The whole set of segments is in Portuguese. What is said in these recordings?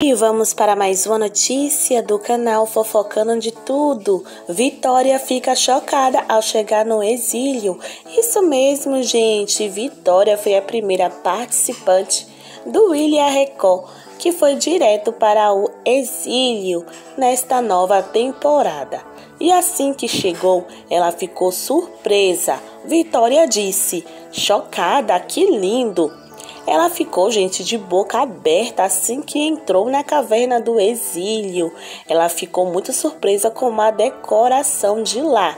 E vamos para mais uma notícia do canal Fofocando de Tudo. Vitória fica chocada ao chegar no exílio. Isso mesmo, gente. Vitória foi a primeira participante do William Record que foi direto para o exílio nesta nova temporada. E assim que chegou, ela ficou surpresa. Vitória disse: chocada, que lindo! Ela ficou, gente, de boca aberta assim que entrou na caverna do exílio. Ela ficou muito surpresa com a decoração de lá.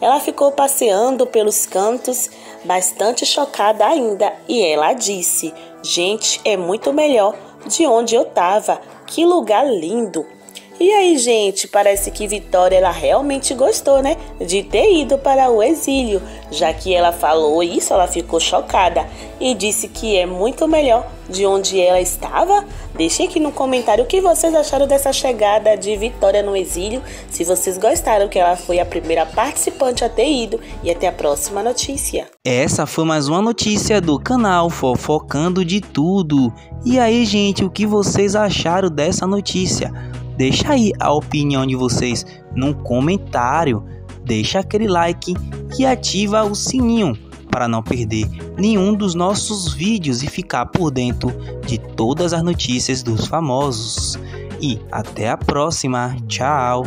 Ela ficou passeando pelos cantos, bastante chocada ainda, e ela disse: Gente, é muito melhor de onde eu estava. Que lugar lindo! E aí, gente, parece que Vitória ela realmente gostou, né, de ter ido para o exílio, já que ela falou isso, ela ficou chocada e disse que é muito melhor de onde ela estava. Deixe aqui no comentário o que vocês acharam dessa chegada de Vitória no exílio, se vocês gostaram que ela foi a primeira participante a ter ido e até a próxima notícia. Essa foi mais uma notícia do canal Fofocando de Tudo. E aí, gente, o que vocês acharam dessa notícia? Deixa aí a opinião de vocês no comentário. Deixa aquele like e ativa o sininho para não perder nenhum dos nossos vídeos e ficar por dentro de todas as notícias dos famosos. E até a próxima. Tchau.